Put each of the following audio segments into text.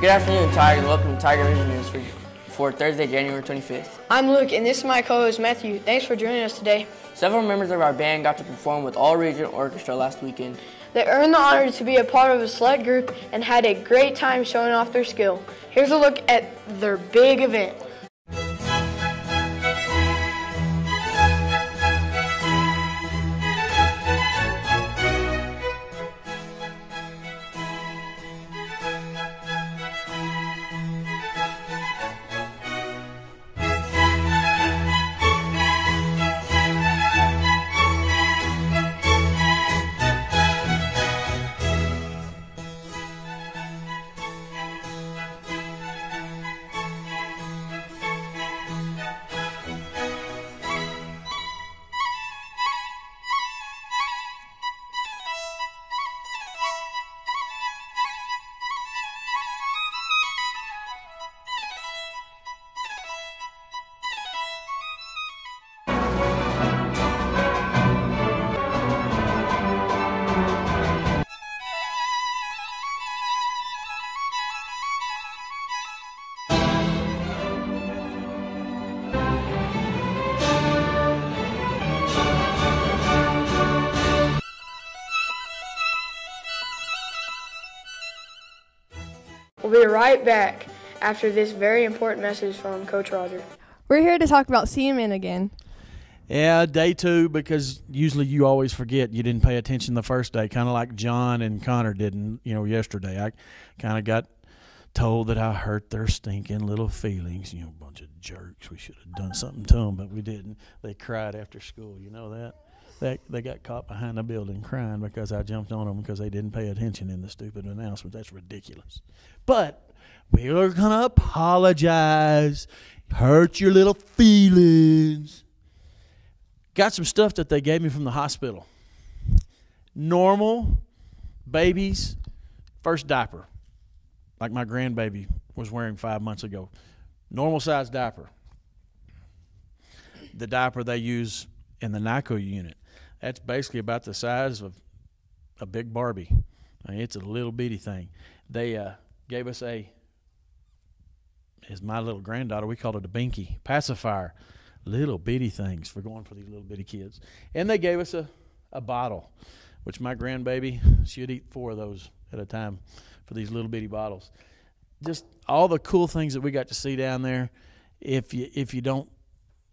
Good afternoon, Tiger. Welcome to Tiger Vision News for, for Thursday, January 25th. I'm Luke, and this is my co-host Matthew. Thanks for joining us today. Several members of our band got to perform with All Region Orchestra last weekend. They earned the honor to be a part of a select group and had a great time showing off their skill. Here's a look at their big event. We'll be right back after this very important message from Coach Roger. We're here to talk about Seaman again. Yeah, day two because usually you always forget you didn't pay attention the first day, kind of like John and Connor didn't, you know, yesterday. I kind of got told that I hurt their stinking little feelings. You know, bunch of jerks. We should have done something to them, but we didn't. They cried after school. You know that? They they got caught behind the building crying because I jumped on them because they didn't pay attention in the stupid announcement. That's ridiculous. But we are gonna apologize. Hurt your little feelings got some stuff that they gave me from the hospital. Normal babies, first diaper, like my grandbaby was wearing five months ago. Normal size diaper. The diaper they use in the NICU unit. That's basically about the size of a big Barbie. I mean, it's a little bitty thing. They uh, gave us a, as my little granddaughter, we called it a binky pacifier little bitty things for going for these little bitty kids. And they gave us a, a bottle, which my grandbaby, she'd eat four of those at a time for these little bitty bottles. Just all the cool things that we got to see down there. If you if you don't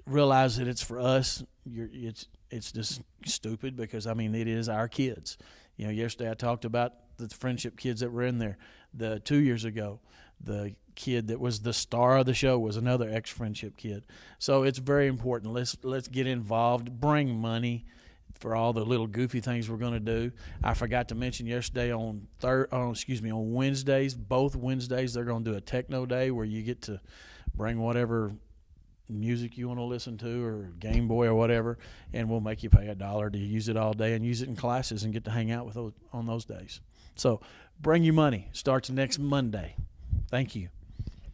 realize that it's for us, you're it's it's just stupid because I mean it is our kids. You know, yesterday I talked about the Frenship kids that were in there. The two years ago, the kid that was the star of the show was another ex Frenship kid. So it's very important. Let's let's get involved. Bring money for all the little goofy things we're going to do. I forgot to mention yesterday on third, oh, excuse me, on Wednesdays, both Wednesdays they're going to do a techno day where you get to bring whatever music you want to listen to or Game Boy or whatever, and we'll make you pay a dollar to use it all day and use it in classes and get to hang out with those on those days. So bring your money. Starts next Monday. Thank you.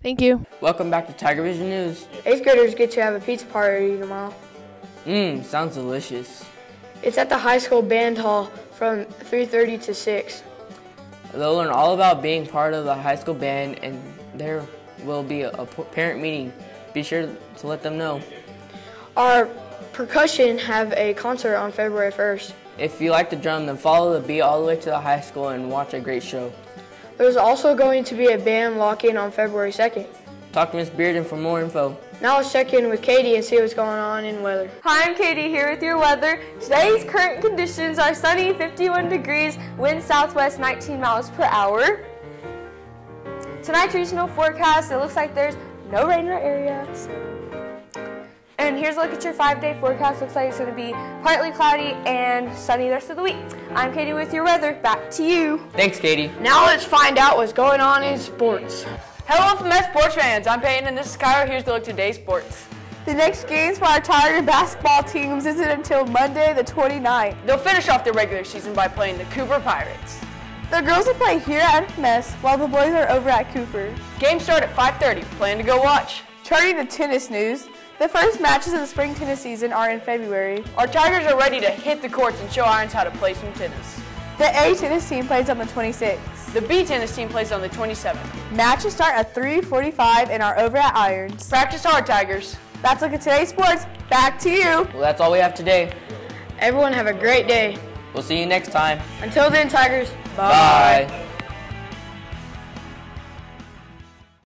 Thank you. Welcome back to Tiger Vision News. Eighth graders get to have a pizza party tomorrow. Mmm, sounds delicious. It's at the high school band hall from 3:30 to 6. They'll learn all about being part of the high school band, and there will be a, a parent meeting. Be sure to let them know. Our percussion have a concert on February 1st. If you like the drum, then follow the beat all the way to the high school and watch a great show. There's also going to be a band lock-in on February 2nd. Talk to Miss Bearden for more info. Now let's check in with Katie and see what's going on in weather. Hi, I'm Katie here with your weather. Today's current conditions are sunny, 51 degrees, wind southwest 19 miles per hour. Tonight's regional forecast, it looks like there's no rain in our area. And here's a look at your five-day forecast. Looks like it's going to be partly cloudy and sunny the rest of the week. I'm Katie with your weather. Back to you. Thanks, Katie. Now let's find out what's going on in sports. Hello from sports fans. I'm Peyton and this is Cairo. Here's the look today's sports. The next games for our Tiger basketball teams isn't until Monday the 29th. They'll finish off their regular season by playing the Cooper Pirates. The girls will play here at Mess while the boys are over at Cooper. Games start at 5.30. Plan to go watch. Turning to tennis news, the first matches of the spring tennis season are in February. Our Tigers are ready to hit the courts and show Irons how to play some tennis. The A tennis team plays on the 26th. The B tennis team plays on the 27th. Matches start at 3:45 and are over at Irons. Practice hard, Tigers. That's a look at today's sports. Back to you. Well, that's all we have today. Everyone have a great day. We'll see you next time. Until then, Tigers, Bye.